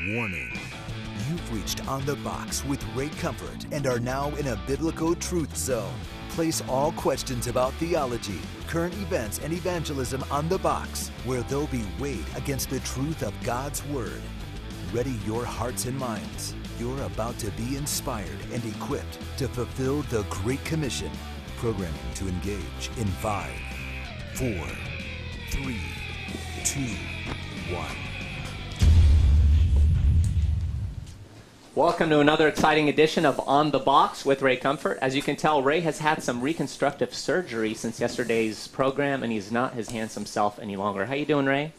Warning. You've reached On the Box with Ray Comfort and are now in a biblical truth zone. Place all questions about theology, current events, and evangelism on the box, where they'll be weighed against the truth of God's Word. Ready your hearts and minds. You're about to be inspired and equipped to fulfill the Great Commission. Programming to engage in five, four, three, two, one. Welcome to another exciting edition of On the Box with Ray Comfort. As you can tell, Ray has had some reconstructive surgery since yesterday's program, and he's not his handsome self any longer. How you doing, Ray?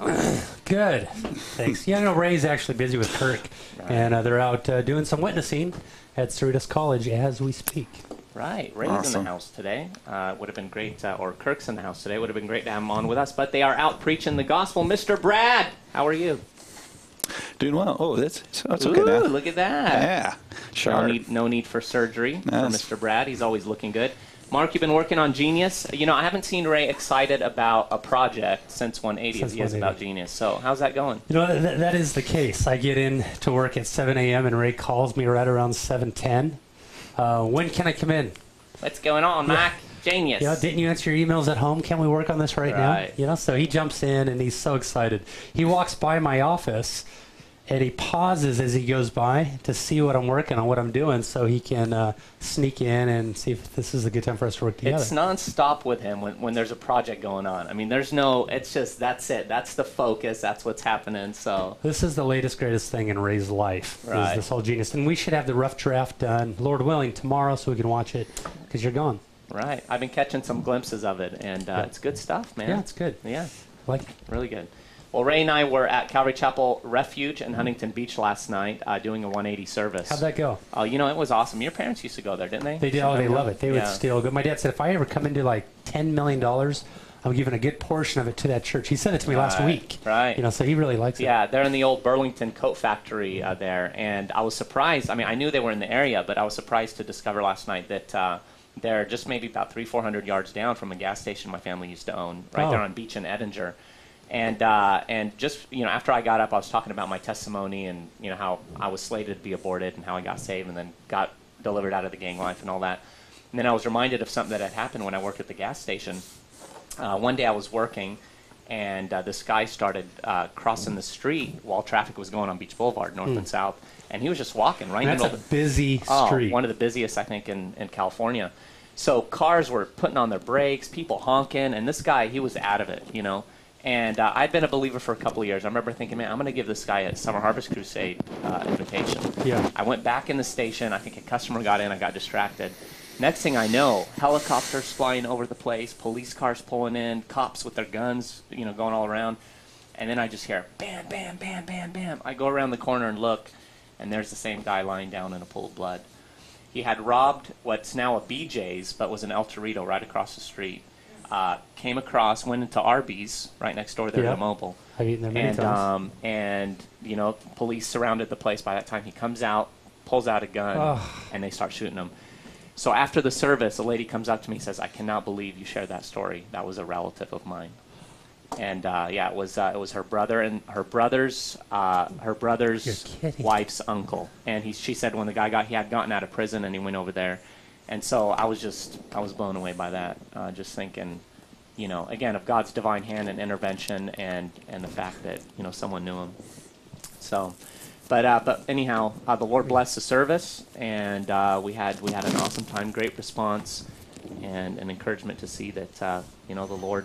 Good, thanks. Yeah, no, Ray's actually busy with Kirk, and uh, they're out uh, doing some witnessing at Cerritos College as we speak. Right, Ray's Awesome. in the house today. Uh, would have been great, uh, or Kirk's in the house today. Would have been great to have him on with us, but they are out preaching the gospel. Mr. Brad, how are you? Doing well. Oh, that's that's okay Ooh, now. look at that. Yeah, No need, no need for surgery Yes. for Mr. Brad. He's always looking good. Mark, you've been working on Genius. You know, I haven't seen Ray excited about a project since 180 Since as he is about Genius. So, how's that going? You know, th- that is the case. I get in to work at 7 a.m. and Ray calls me right around 7:10. Uh, when can I come in? What's going on, Mac? Genius. You know, didn't you answer your emails at home? Can we work on this right, now? Right. You know, so he jumps in and he's so excited. He walks by my office and he pauses as he goes by to see what I'm working on, what I'm doing, so he can uh, sneak in and see if this is a good time for us to work together. It's nonstop with him when, when there's a project going on. I mean, there's no, it's just, that's it. That's the focus. That's what's happening. So, This is the latest, greatest thing in Ray's life. Right. Is this whole genius, and we should have the rough draft done, Lord willing, tomorrow, so we can watch it. Because you're gone. right. I've been catching some glimpses of it, and uh, Yeah. it's good stuff, man. Yeah, it's good. Yeah, Like, really good. Well, Ray and I were at Calvary Chapel Refuge in Huntington Beach last night uh, doing a 180 service. how'd that go? Oh, you know, it was awesome. Your parents used to go there, didn't they? They did. Oh, they love it. They would still go. My dad said, if I ever come into like ten million dollars, I'm giving a good portion of it to that church. He said it to me last Right, week. right. You know, so he really likes it. Yeah, they're in the old Burlington coat factory uh, there, and I was surprised. I mean, I knew they were in the area, but I was surprised to discover last night that uh, they're just maybe about three, four hundred yards down from a gas station my family used to own, right Oh. there on Beach and Edinger. And uh, and just you know, after I got up, I was talking about my testimony and you know how I was slated to be aborted and how I got saved and then got delivered out of the gang life and all that. And then I was reminded of something that had happened when I worked at the gas station uh, one day I was working, and uh, this guy started uh, crossing the street while traffic was going on Beach Boulevard, north and south, and he was just walking right in. That's the a middle. of busy the, oh, street. one of the busiest I think in, in California. So cars were putting on their brakes, people honking, and this guy he was out of it, you know. And uh, I'd been a believer for a couple of years. I remember thinking, man, I'm going to give this guy a Summer Harvest Crusade uh, invitation. Yeah. I went back in the station. I think a customer got in. I got distracted. Next thing I know, helicopters flying over the place, police cars pulling in, cops with their guns, you know, going all around. And then I just hear bam, bam, bam, bam, bam. I go around the corner and look, and there's the same guy lying down in a pool of blood. He had robbed what's now a BJ's, but was an El Torito right across the street. Uh, came across, went into Arby's right next door there Yeah. at Mobil I've eaten there many and times. um, and you know, police surrounded the place. By that time, he comes out, pulls out a gun, Ugh. and they start shooting him. So after the service, a lady comes up to me and says, "I cannot believe you shared that story. That was a relative of mine." And uh, yeah, it was uh, it was her brother and her brother's uh, her brother's wife's uncle. And he she said when the guy got he had gotten out of prison and he went over there, and so I was just I was blown away by that. Uh, just thinking, you know, again of God's divine hand and intervention and and the fact that you know someone knew him. So, but uh, but anyhow, uh, the Lord blessed the service, and uh, we had we had an awesome time, great response, and an encouragement to see that uh, you know the Lord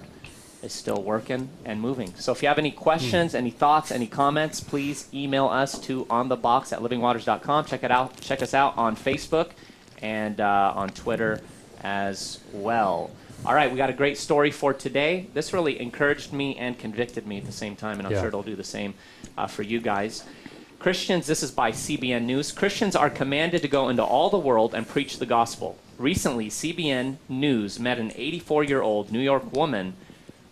is still working and moving. So if you have any questions, any thoughts, any comments, please email us to onthebox at livingwaters.com. Check it out. Check us out on Facebook and uh, on Twitter as well. All right, we got a great story for today. This really encouraged me and convicted me at the same time, and I'm Yeah. sure it'll do the same uh, for you guys. Christians, this is by CBN News. Christians are commanded to go into all the world and preach the gospel. Recently, CBN News met an 84 year old New York woman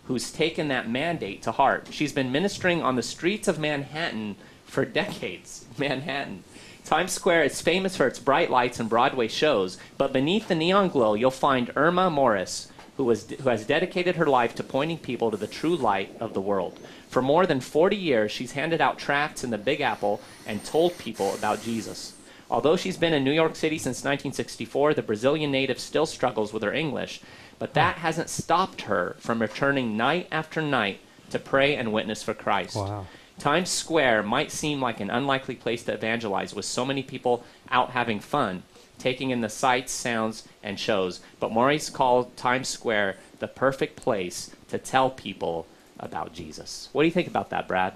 who's taken that mandate to heart. She's been ministering on the streets of Manhattan for decades. Manhattan. Times Square is famous for its bright lights and Broadway shows, but beneath the neon glow, you'll find Irma Morris, who, was, who has dedicated her life to pointing people to the true light of the world. For more than 40 years, she's handed out tracts in the Big Apple and told people about Jesus. Although she's been in New York City since 1964, the Brazilian native still struggles with her English, but that hasn't stopped her from returning night after night to pray and witness for Christ. Wow. Times Square might seem like an unlikely place to evangelize with so many people out having fun, taking in the sights, sounds, and shows. But Morris called Times Square the perfect place to tell people about Jesus. What do you think about that, Brad?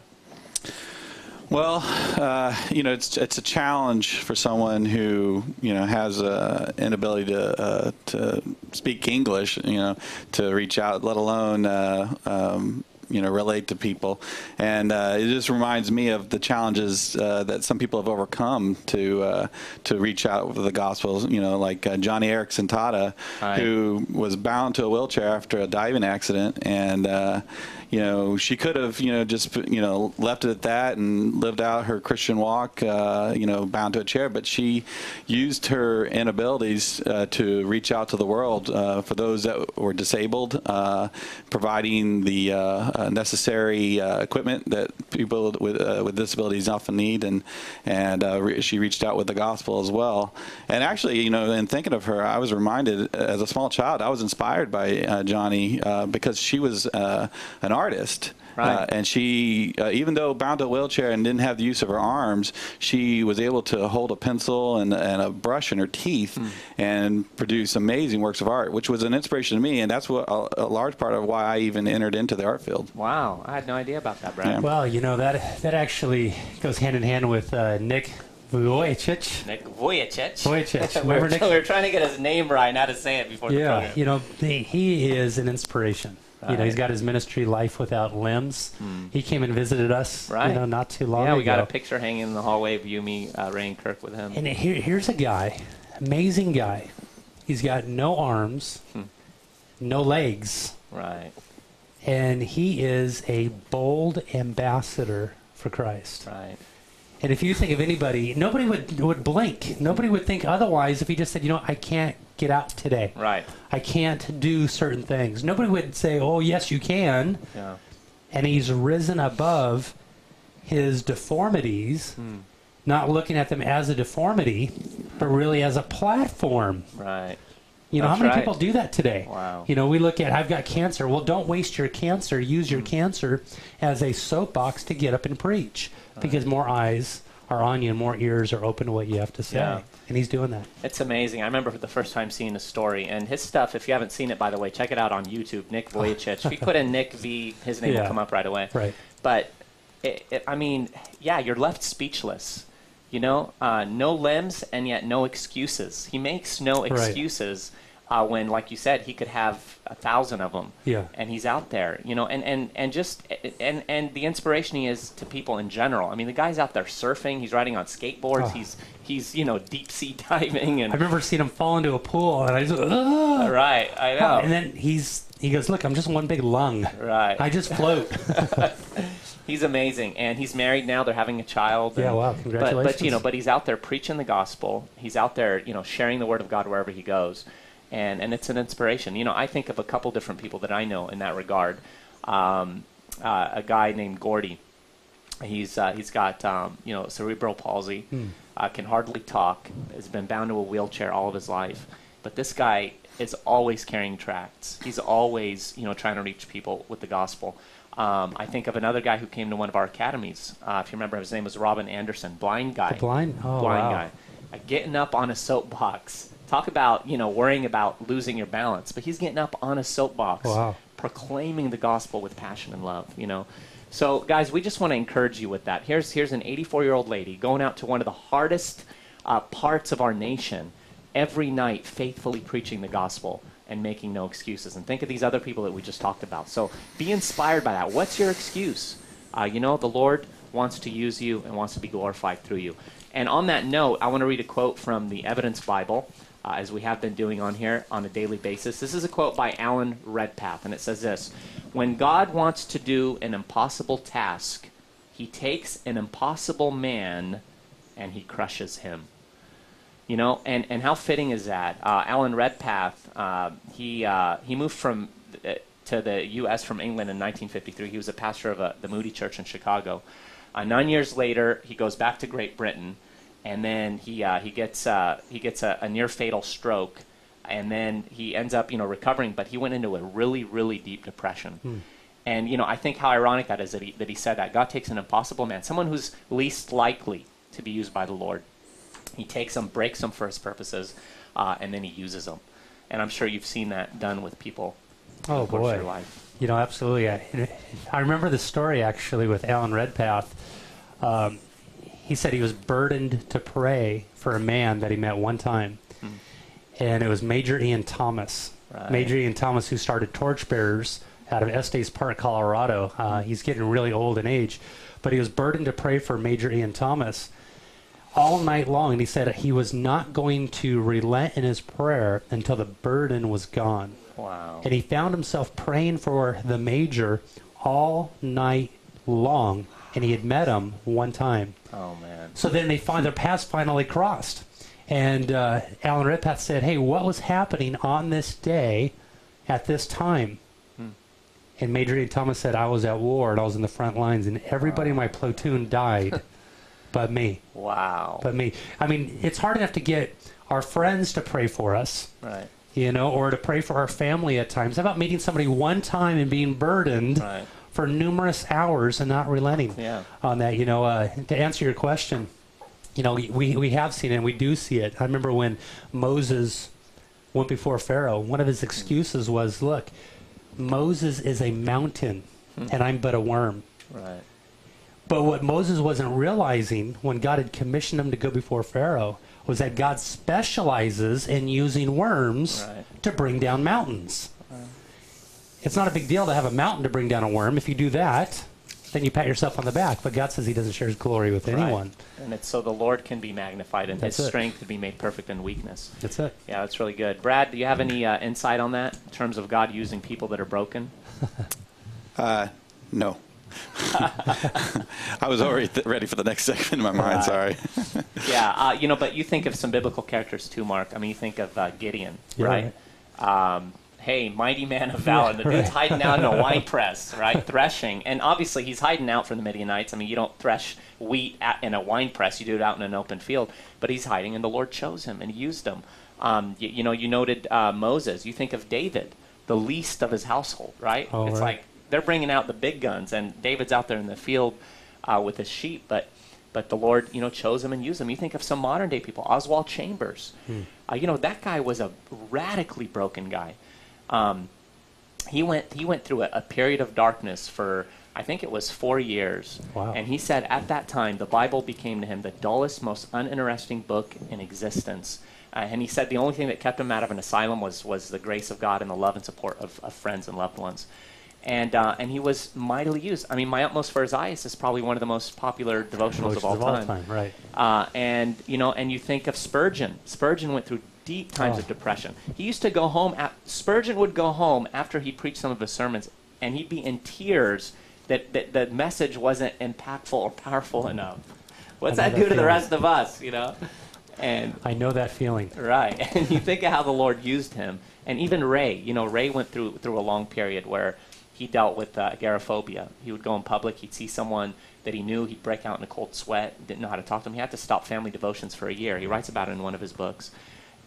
Well, uh, you know, it's it's a challenge for someone who you know has an inability to uh, to speak English, you know, to reach out, let alone uh, um, you know relate to people, and uh, it just reminds me of the challenges uh, that some people have overcome to uh, to reach out with the gospel. You know, like uh, Joni Eareckson Tada, Right. who was bound to a wheelchair after a diving accident, and uh, you know she could have you know just you know left it at that and lived out her Christian walk, uh, you know, bound to a chair, but she used her inabilities uh, to reach out to the world uh, for those that were disabled, uh, providing the uh, necessary equipment that people with with disabilities often need, and and re- she reached out with the gospel as well. And actually, you know, in thinking of her, I was reminded as a small child, I was inspired by Joni because she was an artist. Right. Uh, and she, uh, even though bound to a wheelchair and didn't have the use of her arms, she was able to hold a pencil and, and a brush in her teeth Hmm. and produce amazing works of art, which was an inspiration to me. And that's what a, a large part of why I even entered into the art field. Wow, I had no idea about that, Brad. Yeah. Well, you know that that actually goes hand in hand with uh, Nick Vujicic. Nick Vujicic. Vujicic. we, were, Nick? we were trying to get his name right not to say it before the Yeah, program. you know he, he is an inspiration. You know, he's got his ministry, Life Without Limbs. He came and visited us. Right. you know, not too long ago. yeah, ago. we got a picture hanging in the hallway of Yumi uh, Ray, and Kirk with him. And here, here's a guy, amazing guy. He's got no arms, Hmm. no legs, right, and he is a bold ambassador for Christ. right. And if you think of anybody, nobody would would blink. Nobody would think otherwise if he just said, you know, I can't get out today. Right. I can't do certain things. Nobody would say, oh, yes, you can. Yeah. And he's risen above his deformities, Hmm. not looking at them as a deformity, but really as a platform. Right. You know, That's how many right. people do that today? Wow. You know, we look at, I've got cancer. Well, don't waste your cancer. Use your cancer as a soapbox to get up and preach because more eyes are on you and more ears are open to what you have to say. Yeah. And he's doing that. It's amazing. I remember the first time seeing the story and his stuff. If you haven't seen it, by the way, check it out on YouTube. Nick Vujicic. if you put in Nick V, his name Yeah. will come up right away. Right. But it, it, I mean, yeah, you're left speechless. You know, uh, no limbs and yet no excuses. He makes no Right. Uh, when, like you said, he could have a thousand of them. Yeah. And he's out there, you know, and, and, and just and and the inspiration he is to people in general. I mean, the guy's out there surfing. He's riding on skateboards. Oh. He's he's you know deep sea diving and I remember seeing him fall into a pool and I just, Ugh! right. I know. And then he's, he goes, look, I'm just one big lung. right. I just float. He's amazing, and he's married now. They're having a child. Yeah, and- wow, But, but you know, but he's out there preaching the gospel. He's out there, you know, sharing the word of God wherever he goes, and and it's an inspiration. You know, I think of a couple different people that I know in that regard. Um, uh, a guy named Gordy. He's uh, he's got um, you know cerebral palsy, Hmm. uh, can hardly talk, has been bound to a wheelchair all of his life. But this guy is always carrying tracts. He's always you know trying to reach people with the gospel. Um, I think of another guy who came to one of our academies. Uh, if you remember, his name was Robin Anderson, blind guy, blind? Oh, blind wow. guy, uh, getting up on a soapbox. Talk about you know worrying about losing your balance, but he's getting up on a soapbox, Wow. proclaiming the gospel with passion and love. You know, so guys, we just want to encourage you with that. Here's here's an 84 year old lady going out to one of the hardest uh, parts of our nation every night, faithfully preaching the gospel and making no excuses. And think of these other people that we just talked about. So be inspired by that. What's your excuse? Uh, you know, the Lord wants to use you and wants to be glorified through you. And on that note, I want to read a quote from the Evidence Bible, uh, as we have been doing on here on a daily basis. This is a quote by Alan Redpath, and it says this When God wants to do an impossible task, he takes an impossible man and he crushes him. You know, and, and how fitting is that? Uh, Alan Redpath, uh, he uh, he moved from uh, to the U.S. from England in 1953. He was a pastor of a, the Moody Church in Chicago. Uh, nine years later, he goes back to Great Britain, and then he uh, he gets uh, he gets a, a near fatal stroke, and then he ends up you know recovering, but he went into a really really deep depression. Hmm. And you know, I think how ironic that is that he, that he said that God takes an impossible man, someone who's least likely to be used by the Lord. He takes them, breaks them for his purposes, uh, and then he uses them. And I'm sure you've seen that done with people. Oh in the course of boy. your life. You know, absolutely. I, I remember the story actually with Alan Redpath. Um, he said he was burdened to pray for a man that he met one time, and it was Major Ian Thomas. Right. Major Ian Thomas, who started Torchbearers out of Estes Park, Colorado. Uh, he's getting really old in age, but he was burdened to pray for Major Ian Thomas all night long, and he said he was not going to relent in his prayer until the burden was gone Wow. and he found himself praying for the major all night long and he had met him one time Oh man. so then they find their paths finally crossed and uh, alan redpath said hey what was happening on this day at this time and major Ian thomas said i was at war and i was in the front lines and everybody in my platoon died but me Wow. but me i mean it's hard enough to get our friends to pray for us right. you know, or to pray for our family at times. How about meeting somebody one time and being burdened Right. For numerous hours and not relenting Yeah. on that? You know, uh, to answer your question, you know, we, we have seen it and we do see it. I remember when Moses went before Pharaoh, one of his excuses was, look, Moses is a mountain and I'm but a worm. Right. But what Moses wasn't realizing when God had commissioned him to go before Pharaoh was that God specializes in using worms Right. to bring down mountains. It's not a big deal to have a mountain to bring down a worm. If you do that, then you pat yourself on the back. But God says He doesn't share His glory with anyone. Right. And it's so the Lord can be magnified and That's his it. strength to be made perfect in weakness. That's it. Yeah, that's really good. Brad, do you have any uh, insight on that in terms of God using people that are broken? Uh, no. I was already th- ready for the next segment in my mind. Right. Sorry. yeah, uh, you know, but you think of some biblical characters too, Mark. I mean, you think of uh, Gideon, Yeah, right? Um, hey, mighty man of valor. The dude's hiding out in a wine press, right? Threshing. And obviously, he's hiding out from the Midianites. I mean, you don't thresh wheat at, in a wine press, you do it out in an open field. But he's hiding, and the Lord chose him and used him. Um, you, you know, you noted uh, Moses. You think of David, the least of his household, right? Oh, it's right. like they're bringing out the big guns, and David's out there in the field uh, with his sheep, but but the Lord, you know, chose him and used him. You think of some modern day people, Oswald Chambers. Uh, you know, that guy was a radically broken guy. Um, he went he went through a, a period of darkness for I think it was four years. Wow. And he said at that time the Bible became to him the dullest, most uninteresting book in existence. Uh, and he said the only thing that kept him out of an asylum was was the grace of God and the love and support of, of friends and loved ones. And uh, and he was mightily used. I mean, My Utmost for His Highest is probably one of the most popular devotionals of all Devotions time. right? Uh, and you know, and you think of Spurgeon. Spurgeon went through deep times Oh. of depression. He used to go home. At, Spurgeon would go home after he preached some of his sermons, and he'd be in tears that, that the message wasn't impactful or powerful enough. What's that that do to the rest of us? You know, and I know that feeling. Right, and you think of how the Lord used him, and even Ray. You know, Ray went through through a long period where he dealt with uh, agoraphobia. He would go in public, he'd see someone that he knew, he'd break out in a cold sweat, didn't know how to talk to them. He had to stop family devotions for a year. He writes about it in one of his books,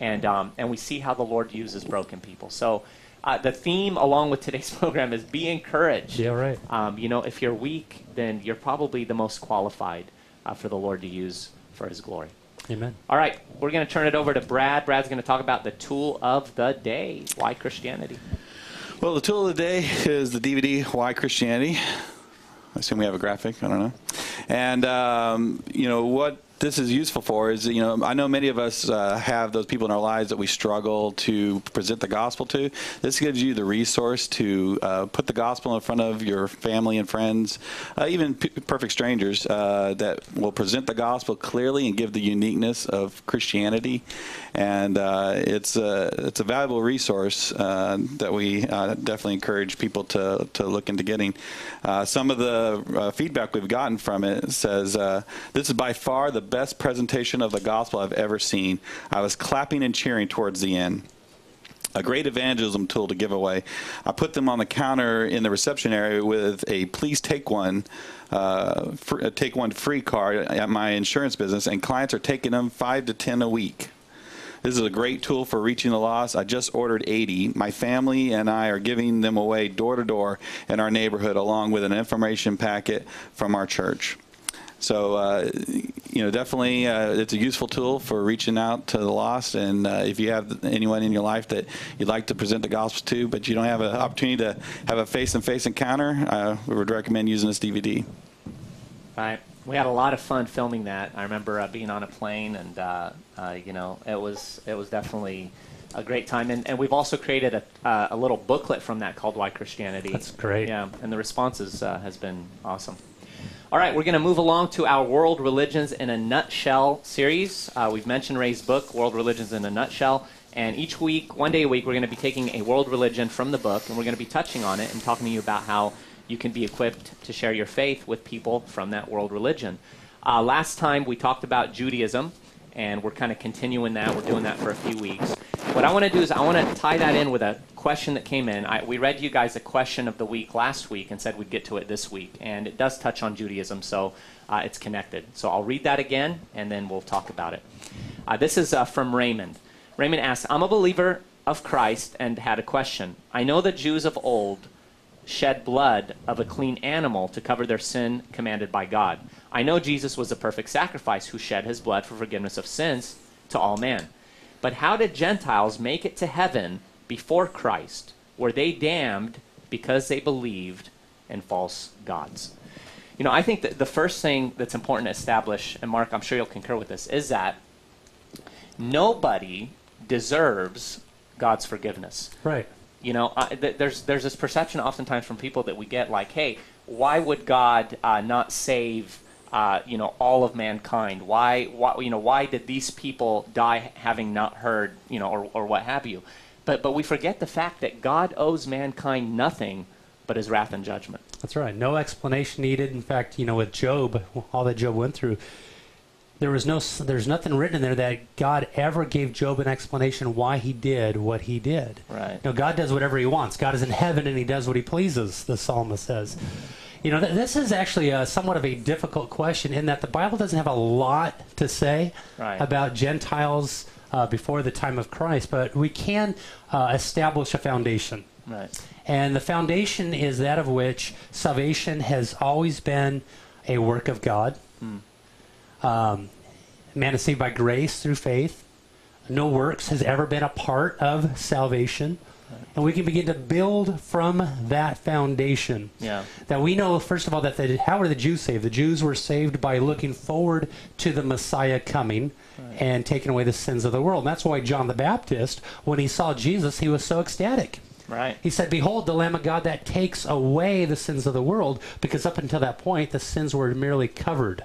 and um, and we see how the Lord uses broken people. So. Uh, the theme, along with today's program, is be encouraged. Yeah, right. Um, you know, if you're weak, then you're probably the most qualified uh, for the Lord to use for His glory. Amen. All right, we're going to turn it over to Brad. Brad's going to talk about the tool of the day. Why Christianity? Well, the tool of the day is the DVD Why Christianity. I assume we have a graphic. I don't know. And um, you know what this is useful for is you know I know many of us uh, have those people in our lives that we struggle to present the gospel to. This gives you the resource to uh, put the gospel in front of your family and friends, uh, even perfect strangers, uh, that will present the gospel clearly and give the uniqueness of Christianity. And uh, it's a it's a valuable resource uh, that we definitely encourage people to to look into getting. Some of the feedback we've gotten from it says this is by far the best presentation of the gospel I've ever seen. I was clapping and cheering towards the end a great evangelism tool to give away. I put them on the counter in the reception area with a please take one, uh, fr- uh, take one free card at my insurance business, and clients are taking them five to ten a week. This is a great tool for reaching the lost. I just ordered 80. My family and I are giving them away door to door in our neighborhood, along with an information packet from our church. So, uh, you know, definitely uh, it's a useful tool for reaching out to the lost. And uh, if you have anyone in your life that you'd like to present the gospel to, but you don't have an opportunity to have a face to face encounter, uh, we would recommend using this DVD. Right. We had a lot of fun filming that. I remember uh, being on a plane, and uh, uh, you know, it was it was definitely a great time. And, and we've also created a, uh, a little booklet from that called Why Christianity. That's great. Yeah, and the responses uh, has been awesome. All right, we're going to move along to our World Religions in a Nutshell series. Uh, we've mentioned Ray's book, World Religions in a Nutshell. And each week, one day a week, we're going to be taking a world religion from the book, and we're going to be touching on it and talking to you about how you can be equipped to share your faith with people from that world religion. Uh, last time we talked about Judaism, and we're kind of continuing that. We're doing that for a few weeks. What I want to do is I want to tie that in with a question that came in. I, we read you guys a question of the week last week and said we'd get to it this week, and it does touch on Judaism, so uh, it's connected. So I'll read that again, and then we'll talk about it. Uh, this is uh, from Raymond. Raymond asks, I'm a believer of Christ and had a question. I know the Jews of old shed blood of a clean animal to cover their sin commanded by God. I know Jesus was a perfect sacrifice who shed his blood for forgiveness of sins to all men. But how did Gentiles make it to heaven before Christ? Were they damned because they believed in false gods? You know, I think that the first thing that's important to establish, and Mark, I'm sure you'll concur with this, is that nobody deserves God's forgiveness. Right. You know, uh, th- there's there's this perception oftentimes from people that we get like, hey, why would God uh, not save uh, you know all of mankind? Why why you know why did these people die having not heard you know or, or what have you? But but we forget the fact that God owes mankind nothing but His wrath and judgment. That's right. No explanation needed. In fact, you know, with Job, all that Job went through, there was no, there's nothing written in there that God ever gave Job an explanation why he did what he did. Right. Know, God does whatever he wants. God is in heaven and he does what he pleases. The psalmist says. You know, th- this is actually a, somewhat of a difficult question in that the Bible doesn't have a lot to say Right. about Gentiles uh, before the time of Christ, but we can uh, establish a foundation. Right. And the foundation is that of which salvation has always been a work of God. Um, man is saved by grace through faith. No works has ever been a part of salvation. And we can begin to build from that foundation. Yeah. That we know, first of all, that the, how were the Jews saved? The Jews were saved by looking forward to the Messiah coming and taking away the sins of the world. And that's why John the Baptist, when he saw Jesus, he was so ecstatic. Right. He said, Behold, the Lamb of God that takes away the sins of the world, because up until that point, the sins were merely covered.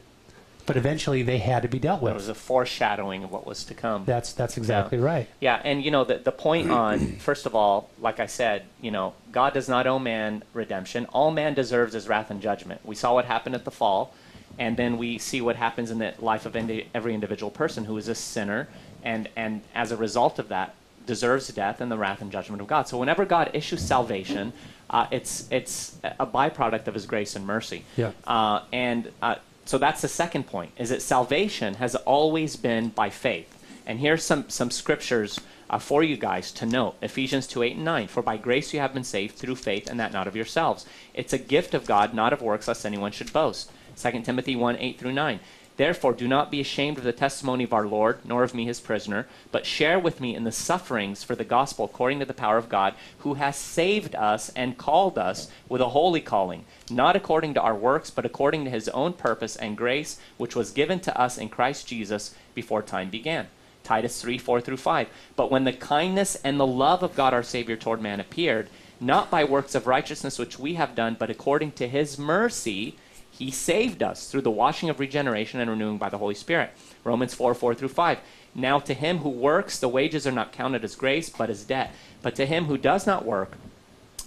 But eventually they had to be dealt with. It was a foreshadowing of what was to come. That's, that's exactly right. Yeah, and you know the the point on first of all, like I said, you know, God does not owe man redemption. All man deserves is wrath and judgment. We saw what happened at the fall, and then we see what happens in the life of indi- every individual person who is a sinner, and and as a result of that, deserves death and the wrath and judgment of God. So whenever God issues salvation, uh, it's it's a byproduct of His grace and mercy. Yeah. Uh, and uh, so that's the second point: is that salvation has always been by faith. And here's some some scriptures uh, for you guys to note: Ephesians two eight and nine. For by grace you have been saved through faith, and that not of yourselves. It's a gift of God, not of works, lest anyone should boast. 2 Timothy one eight through nine. Therefore, do not be ashamed of the testimony of our Lord, nor of me his prisoner, but share with me in the sufferings for the gospel according to the power of God, who has saved us and called us with a holy calling, not according to our works, but according to his own purpose and grace, which was given to us in Christ Jesus before time began. Titus 3 4 through 5. But when the kindness and the love of God our Savior toward man appeared, not by works of righteousness which we have done, but according to his mercy, he saved us through the washing of regeneration and renewing by the Holy Spirit. Romans 4 4 through 5. Now to him who works, the wages are not counted as grace, but as debt. But to him who does not work,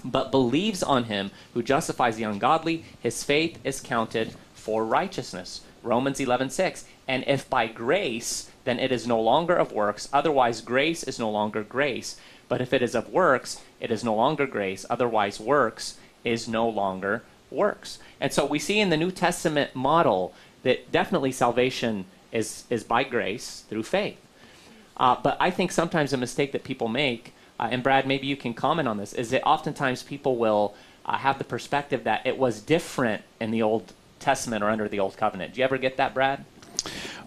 but believes on him who justifies the ungodly, his faith is counted for righteousness. Romans 11:6. And if by grace, then it is no longer of works, otherwise grace is no longer grace. But if it is of works, it is no longer grace, otherwise works is no longer works. And so we see in the New Testament model that definitely salvation is is by grace through faith. Uh, but I think sometimes a mistake that people make, uh, and Brad, maybe you can comment on this, is that oftentimes people will uh, have the perspective that it was different in the Old Testament or under the Old Covenant. Do you ever get that, Brad?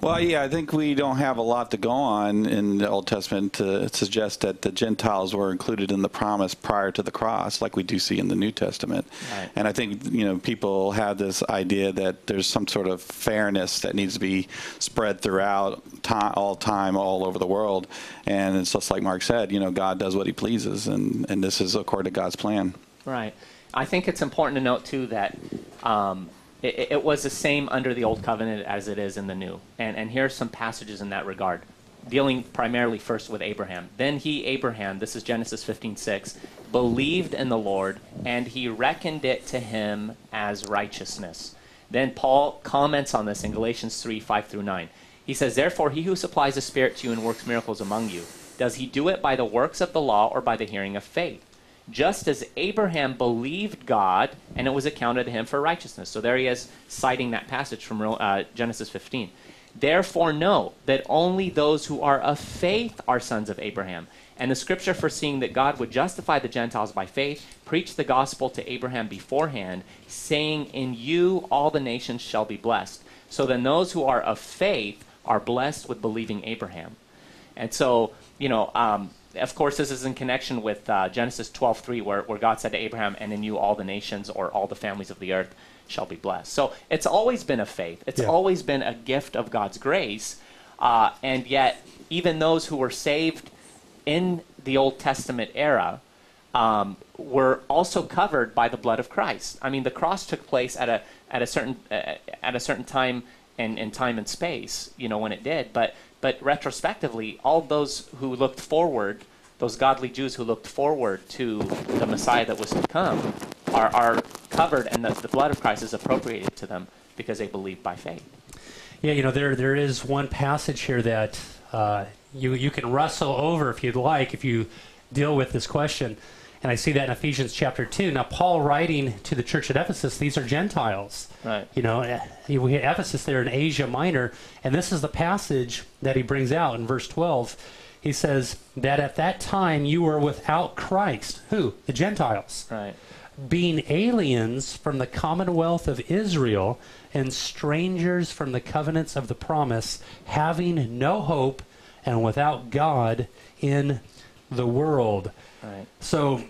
Well, yeah, I think we don't have a lot to go on in the Old Testament to suggest that the Gentiles were included in the promise prior to the cross, like we do see in the New Testament. Right. And I think you know people have this idea that there's some sort of fairness that needs to be spread throughout time, all time, all over the world. And it's just like Mark said, you know, God does what He pleases, and and this is according to God's plan. Right. I think it's important to note too that um, it, it, was the same under the old covenant as it is in the new. And and here are some passages in that regard, dealing primarily first with Abraham. Then he, Abraham, this is Genesis 15:6, believed in the Lord, and he reckoned it to him as righteousness. Then Paul comments on this in Galatians 3, 5 through 9. He says, Therefore, he who supplies the Spirit to you and works miracles among you, does he do it by the works of the law or by the hearing of faith? Just as Abraham believed God and it was accounted to him for righteousness. So there he is citing that passage from uh, Genesis 15. Therefore, know that only those who are of faith are sons of Abraham. And the scripture foreseeing that God would justify the Gentiles by faith preached the gospel to Abraham beforehand, saying, In you all the nations shall be blessed. So then those who are of faith are blessed with believing Abraham. And so, you know, um, of course, this is in connection with uh, Genesis 12:3, where, where God said to Abraham, "And in you all the nations or all the families of the earth shall be blessed." So it's always been a faith. It's yeah. always been a gift of God's grace, uh, and yet even those who were saved in the Old Testament era um, were also covered by the blood of Christ. I mean, the cross took place at a at a certain uh, at a certain time in, in time and space, you know, when it did, but but retrospectively, all those who looked forward, those godly Jews who looked forward to the Messiah that was to come, are, are covered, and the, the blood of Christ is appropriated to them because they believe by faith. Yeah, you know, there there is one passage here that uh, you you can wrestle over if you'd like if you deal with this question. And I see that in Ephesians chapter 2. Now, Paul writing to the church at Ephesus, these are Gentiles. Right. You know, eh, we had Ephesus there in Asia Minor. And this is the passage that he brings out in verse 12. He says that at that time you were without Christ. Who? The Gentiles. Right. Being aliens from the commonwealth of Israel and strangers from the covenants of the promise, having no hope and without God in the world. Right. So,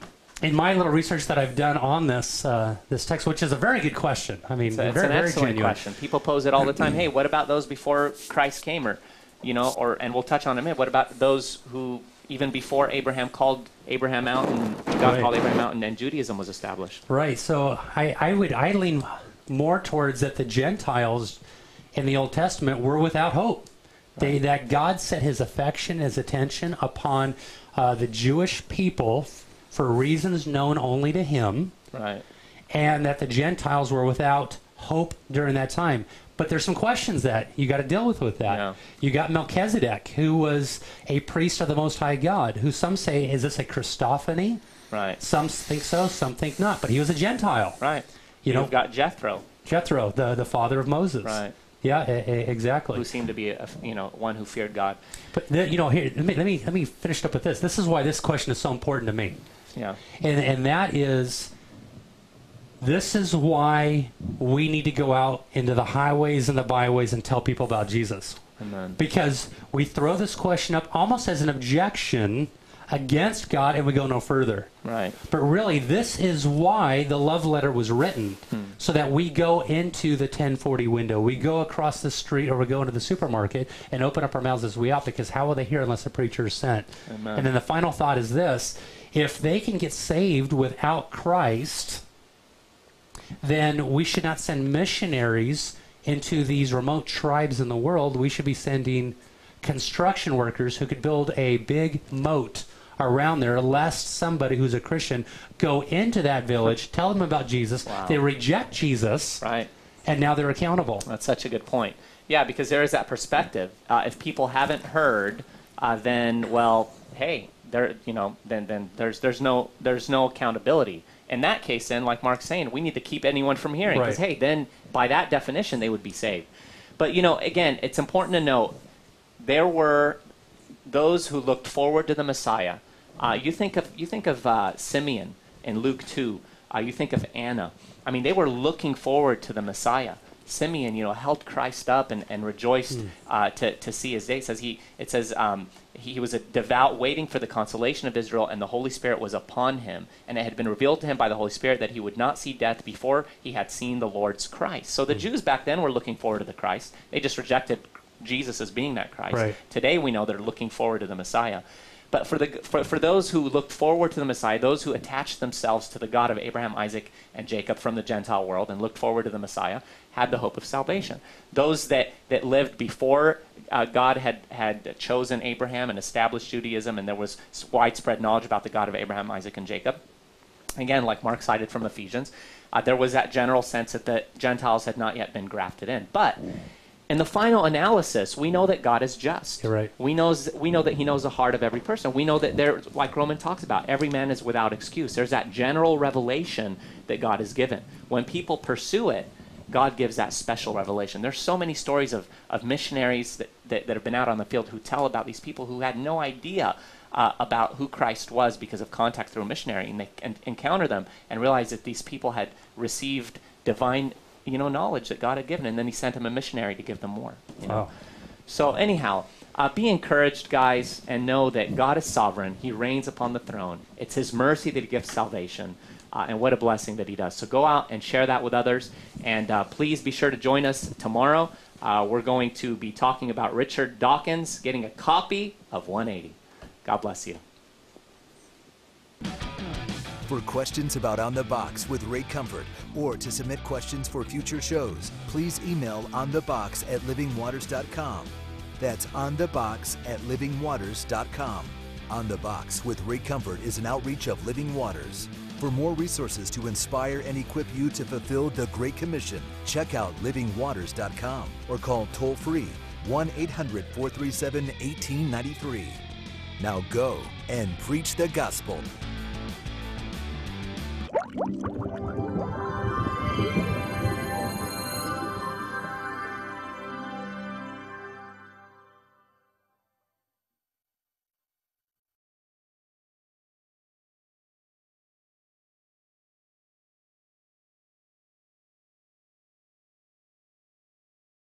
in my little research that I've done on this uh, this text, which is a very good question. I mean, it's, very, an very excellent genuine. question. People pose it all the time. hey, what about those before Christ came, or you know, or and we'll touch on it in a minute. What about those who even before Abraham called Abraham out and God right. called Abraham out and, and Judaism was established? Right. So I, I would I lean more towards that the Gentiles in the Old Testament were without hope. They, right. that God set His affection, His attention upon uh, the Jewish people for reasons known only to him. Right. And that the Gentiles were without hope during that time. But there's some questions that you got to deal with with that. Yeah. You got Melchizedek, who was a priest of the Most High God, who some say is this a Christophany? Right. Some think so, some think not. But he was a Gentile. Right. You You've know, got Jethro. Jethro, the the father of Moses. Right. Yeah, a, a, exactly. Who seemed to be, a, you know, one who feared God. But the, you know, here let me, let me let me finish up with this. This is why this question is so important to me. Yeah. And and that is, this is why we need to go out into the highways and the byways and tell people about Jesus. Amen. Because we throw this question up almost as an objection against God and we go no further. Right. But really, this is why the love letter was written, hmm. so that we go into the 1040 window, we go across the street, or we go into the supermarket and open up our mouths as we ought, because how will they hear unless a preacher is sent? Amen. And then the final thought is this if they can get saved without Christ, then we should not send missionaries into these remote tribes in the world. We should be sending construction workers who could build a big moat around there lest somebody who's a Christian go into that village, tell them about Jesus. Wow. They reject Jesus. Right. and now they're accountable. That's such a good point. Yeah, because there is that perspective. Uh, if people haven't heard, uh, then well, hey, there, you know, then then there's there's no there's no accountability. In that case, then, like Mark's saying, we need to keep anyone from hearing because Right. hey, then by that definition, they would be saved. But you know, again, it's important to note there were those who looked forward to the Messiah. Uh, you think of you think of uh, Simeon in Luke two. Uh, you think of Anna. I mean, they were looking forward to the Messiah. Simeon, you know, held Christ up and, and rejoiced uh, to, to see his day. It says he it says um, he, he was a devout waiting for the consolation of Israel, and the Holy Spirit was upon him, and it had been revealed to him by the Holy Spirit that he would not see death before he had seen the Lord's Christ. So the Jews back then were looking forward to the Christ. They just rejected Jesus as being that Christ. Right. Today we know they're looking forward to the Messiah. But for, the, for, for those who looked forward to the Messiah, those who attached themselves to the God of Abraham, Isaac, and Jacob from the Gentile world and looked forward to the Messiah, had the hope of salvation. Those that, that lived before uh, God had, had chosen Abraham and established Judaism, and there was widespread knowledge about the God of Abraham, Isaac, and Jacob, again, like Mark cited from Ephesians, uh, there was that general sense that the Gentiles had not yet been grafted in. But in the final analysis, we know that God is just. You're right. We knows we know that He knows the heart of every person. We know that there, like Roman talks about, every man is without excuse. There's that general revelation that God has given. When people pursue it, God gives that special revelation. There's so many stories of, of missionaries that, that, that have been out on the field who tell about these people who had no idea uh, about who Christ was because of contact through a missionary, and they en- encounter them and realize that these people had received divine, you know, knowledge that God had given, and then He sent him a missionary to give them more. You know? Wow. So anyhow, uh, be encouraged, guys, and know that God is sovereign. He reigns upon the throne. It's His mercy that He gives salvation, uh, and what a blessing that He does. So go out and share that with others, and uh, please be sure to join us tomorrow. Uh, we're going to be talking about Richard Dawkins getting a copy of 180. God bless you. For questions about On the Box with Ray Comfort or to submit questions for future shows, please email on the box at livingwaters.com. That's on the box at livingwaters.com. On the Box with Ray Comfort is an outreach of Living Waters. For more resources to inspire and equip you to fulfill the Great Commission, check out livingwaters.com or call toll free 1 800 437 1893. Now go and preach the gospel.